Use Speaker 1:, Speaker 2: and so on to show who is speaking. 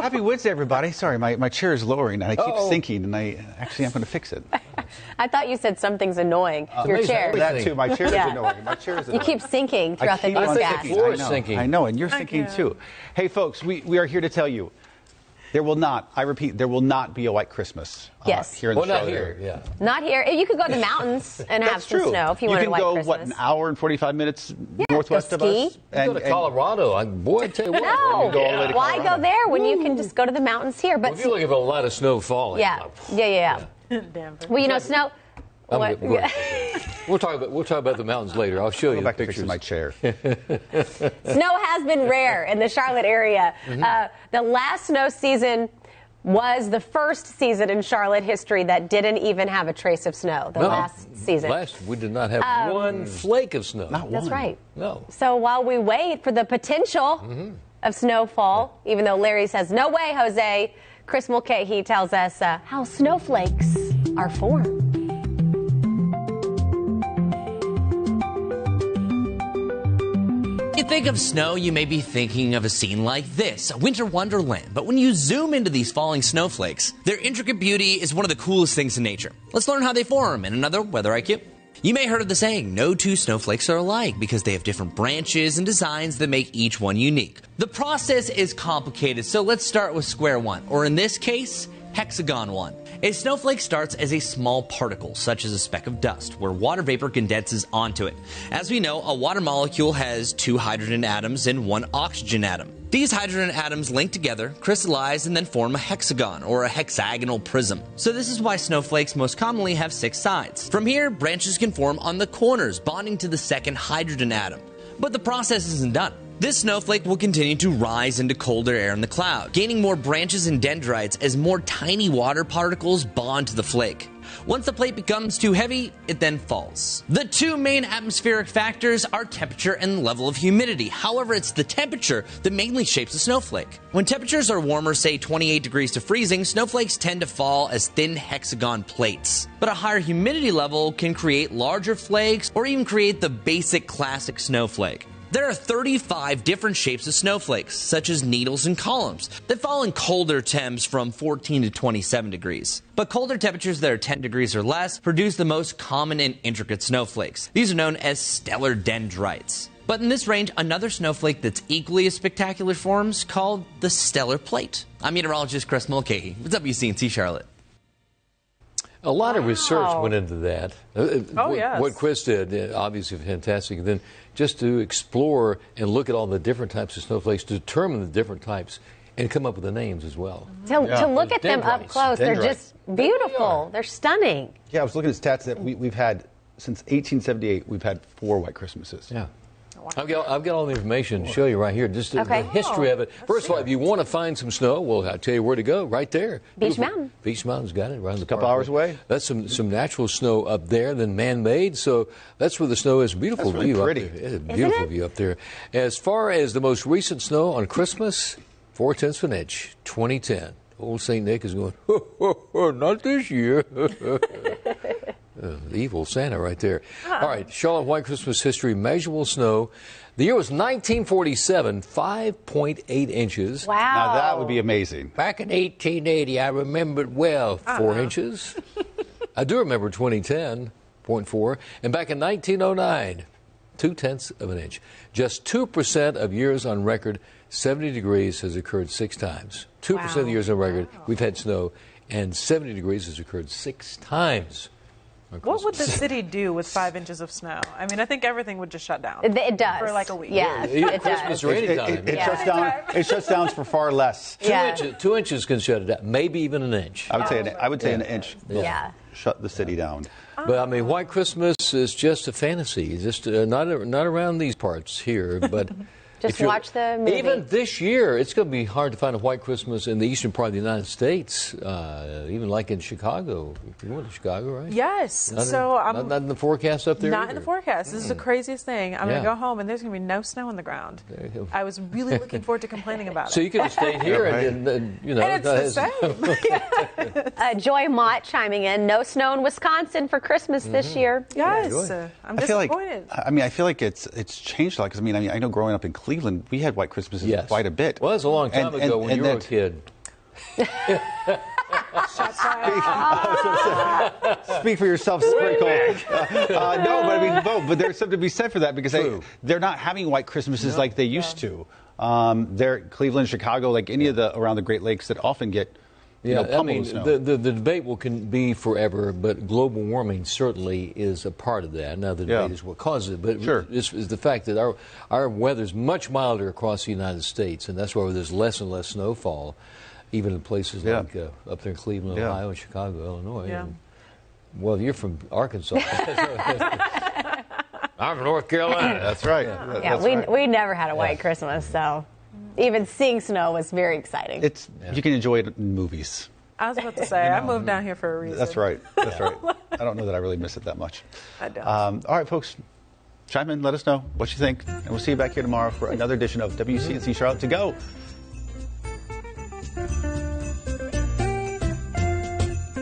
Speaker 1: Happy Wednesday, everybody. Sorry, my, my chair is lowering and I keep
Speaker 2: Uh-oh.
Speaker 1: sinking, and I actually I'm going to fix it.
Speaker 3: I thought you said something's annoying. Your
Speaker 2: amazing.
Speaker 3: chair.
Speaker 1: That too. My chair is
Speaker 3: Yeah.
Speaker 1: annoying. My chair is
Speaker 3: You keep sinking
Speaker 1: I
Speaker 3: throughout the
Speaker 1: keep on
Speaker 3: newscast.
Speaker 1: sinking. I
Speaker 2: is
Speaker 1: know.
Speaker 2: sinking.
Speaker 1: I know, and you're sinking too. Hey, folks, we, we are here to tell you there will not, I repeat, there will not be a white Christmas uh,
Speaker 3: Yes.
Speaker 1: here in
Speaker 2: Well,
Speaker 1: the
Speaker 2: not
Speaker 1: Charlotte
Speaker 2: here.
Speaker 1: area.
Speaker 2: Yeah.
Speaker 3: Not here. You could go to the mountains and have
Speaker 1: That's
Speaker 3: some
Speaker 1: true.
Speaker 3: snow if you, wanted
Speaker 1: can
Speaker 3: a white
Speaker 1: go,
Speaker 3: Christmas.
Speaker 1: what, an hour and 45 minutes northwest
Speaker 3: go
Speaker 1: of us?
Speaker 3: ski.
Speaker 2: You go to Colorado. I, boy, I tell you what.
Speaker 3: No,
Speaker 1: you go all to
Speaker 3: why go there when you can just go to the mountains here? But
Speaker 2: If you're looking for a lot of snow falling.
Speaker 3: yeah, yeah, yeah, yeah.
Speaker 4: Denver.
Speaker 3: Well, you know, snow.
Speaker 2: I'm
Speaker 3: What?
Speaker 2: good. Go. We'll talk about we'll talk about the mountains later. I'll show
Speaker 1: Go
Speaker 2: you
Speaker 1: back
Speaker 2: the
Speaker 1: to fixing
Speaker 2: pictures.
Speaker 1: my chair.
Speaker 3: Snow has been rare in the Charlotte area.
Speaker 2: Mm-hmm.
Speaker 3: Uh, the last snow season was the first season in Charlotte history that didn't even have a trace of snow. The
Speaker 2: No.
Speaker 3: last season.
Speaker 2: Last we did not have one flake of snow.
Speaker 1: Not one.
Speaker 3: That's right.
Speaker 2: No.
Speaker 3: So while we wait for the potential
Speaker 2: Mm-hmm.
Speaker 3: of snowfall, even though Larry says, no way, Jose, Chris Mulcahy tells us uh, how snowflakes are formed.
Speaker 5: You think of snow, you may be thinking of a scene like this, a winter wonderland. But when you zoom into these falling snowflakes, their intricate beauty is one of the coolest things in nature. Let's learn how they form in another Weather IQ. You may have heard of the saying, no two snowflakes are alike because they have different branches and designs that make each one unique. The process is complicated, so let's start with square one, or in this case, hexagon one. A snowflake starts as a small particle, such as a speck of dust, where water vapor condenses onto it. As we know, a water molecule has two hydrogen atoms and one oxygen atom. These hydrogen atoms link together, crystallize, and then form a hexagon or a hexagonal prism. So, this is why snowflakes most commonly have six sides. From here, branches can form on the corners, bonding to the second hydrogen atom. But the process isn't done. This snowflake will continue to rise into colder air in the cloud, gaining more branches and dendrites as more tiny water particles bond to the flake. Once the plate becomes too heavy, it then falls. The two main atmospheric factors are temperature and level of humidity. However, it's the temperature that mainly shapes the snowflake. When temperatures are warmer, say 28 degrees to freezing, snowflakes tend to fall as thin hexagon plates. But a higher humidity level can create larger flakes or even create the basic classic snowflake. There are 35 different shapes of snowflakes, such as needles and columns, that fall in colder temps from 14 to 27 degrees. But colder temperatures that are 10 degrees or less produce the most common and intricate snowflakes. These are known as stellar dendrites. But in this range, another snowflake that's equally as spectacular forms called the stellar plate. I'm meteorologist Chris Mulcahy. What's up, WCNC Charlotte?
Speaker 2: A lot of research went into that. Uh, uh,
Speaker 4: Oh,
Speaker 2: what,
Speaker 4: yes.
Speaker 2: what Chris did, uh, obviously fantastic. And then just to explore and look at all the different types of snowflakes, to determine the different types, and come up with the names as well.
Speaker 3: To, to look at them up
Speaker 2: dendrites.
Speaker 3: close, they're just beautiful.
Speaker 2: are.
Speaker 3: They're stunning.
Speaker 1: Yeah, I was looking at stats that we, we've had since 1878. We've had four white Christmases.
Speaker 2: Yeah. I've got, I've got all the information to show you right here, just the,
Speaker 3: Okay.
Speaker 2: the history of it. Oh, First of all, if you want to find some snow, well, I'll tell you where to go. Right there,
Speaker 3: Beech
Speaker 2: Beautiful.
Speaker 3: Mountain.
Speaker 2: Beech Mountain's got it around the
Speaker 1: couple
Speaker 2: park.
Speaker 1: hours away.
Speaker 2: That's some some natural snow up there, then man-made. So that's where the snow is. Beautiful
Speaker 1: That's really
Speaker 2: view
Speaker 1: pretty.
Speaker 2: up there. It's a beautiful
Speaker 3: it?
Speaker 2: view up there. As far as the most recent snow on Christmas, four tenths of an inch, 2010. Old Saint Nick is going, not this year. Uh, evil Santa right there. All right, Charlotte White Christmas history, measurable snow. The year was 1947, 5.8 inches.
Speaker 3: Wow.
Speaker 1: Now that would be amazing.
Speaker 2: Back in 1880, I remember it well, 4 inches. I do remember 2010, 0.4. And back in 1909, 2 tenths of an inch. Just 2% of years on record, 70 degrees has occurred six times. 2% of the years on record, we've had snow, and 70 degrees has occurred six times. On
Speaker 4: What would the city do with five inches of snow? I mean, I think everything would just shut down.
Speaker 3: It, it does.
Speaker 4: For like a week.
Speaker 3: Yeah,
Speaker 2: Yeah,
Speaker 3: it does.
Speaker 2: or
Speaker 1: It,
Speaker 2: any time.
Speaker 1: it- it
Speaker 3: Yeah.
Speaker 1: shuts down. It shuts down for far less.
Speaker 2: Two,
Speaker 3: Yeah.
Speaker 2: inches, two inches can shut it down, maybe even an inch.
Speaker 1: I would say. An, I would say an inch. will
Speaker 3: Yeah.
Speaker 1: Shut the city down.
Speaker 2: But I mean, White Christmas is just a fantasy. Just uh, not not around these parts here, but
Speaker 3: Just
Speaker 2: you-
Speaker 3: watch the movie.
Speaker 2: Even this year, it's going to be hard to find a White Christmas in the eastern part of the United States. Uh, even like in Chicago. You went to Chicago, right?
Speaker 4: Yes.
Speaker 2: Not in-
Speaker 4: so I'm
Speaker 2: not, not in the forecast up there.
Speaker 4: Not in the forecast. This is the craziest thing. I'm
Speaker 2: Yeah.
Speaker 4: going to go home and there's going to be no snow on the ground.
Speaker 2: There you go.
Speaker 4: I was really looking forward to complaining about it.
Speaker 2: So you could have stayed here
Speaker 1: right.
Speaker 2: and, and, and, you know.
Speaker 4: and it's the
Speaker 2: has-
Speaker 4: same.
Speaker 3: Uh, Joy Mott chiming in. No snow in Wisconsin for Christmas
Speaker 2: Mm-hmm.
Speaker 3: this year.
Speaker 4: yes.
Speaker 2: enjoy.
Speaker 4: uh, I'm
Speaker 1: I feel like.
Speaker 4: disappointed.
Speaker 1: I mean, I feel like it's it's changed a lot. Because I mean, I mean, I know growing up in Cleveland. Cleveland, we had white Christmases
Speaker 2: Yes.
Speaker 1: quite a bit.
Speaker 2: Well, that's a long time
Speaker 1: And-
Speaker 2: ago
Speaker 1: and-
Speaker 2: when
Speaker 1: and
Speaker 2: you were a
Speaker 1: that-
Speaker 2: kid.
Speaker 1: Speak for yourself, Sprinkle. Uh, no, but I mean, no, but there's something to be said for that because they,
Speaker 2: True.
Speaker 1: they're not having white Christmases like they used to. Um, they're Cleveland, Chicago, like any of the around the Great Lakes that often get you know,
Speaker 2: I mean,
Speaker 1: with snow.
Speaker 2: the, the, the debate will can be forever, but global warming certainly is a part of that. Now, the
Speaker 1: Yeah.
Speaker 2: debate is what causes it, but
Speaker 1: Sure.
Speaker 2: this is the fact that our, our weather is much milder across the United States, and that's why there's less and less snowfall, even in places
Speaker 1: Yeah.
Speaker 2: like uh, up there in Cleveland,
Speaker 1: Yeah.
Speaker 2: Ohio, and Chicago, Illinois.
Speaker 4: Yeah.
Speaker 2: And, well, you're from Arkansas. I'm from North Carolina.
Speaker 1: That's right.
Speaker 3: Yeah,
Speaker 1: That's
Speaker 3: we,
Speaker 1: right.
Speaker 3: we never had a white Christmas, so even seeing snow was very exciting.
Speaker 1: It's you can enjoy it in movies.
Speaker 4: I was about to say, I moved down here for a reason.
Speaker 1: That's right. That's right. I don't know that I really miss it that much.
Speaker 4: I don't.
Speaker 1: Um, all right, folks, chime in. Let us know what you think, and we'll see you back here tomorrow for another edition of WCNC Charlotte to go.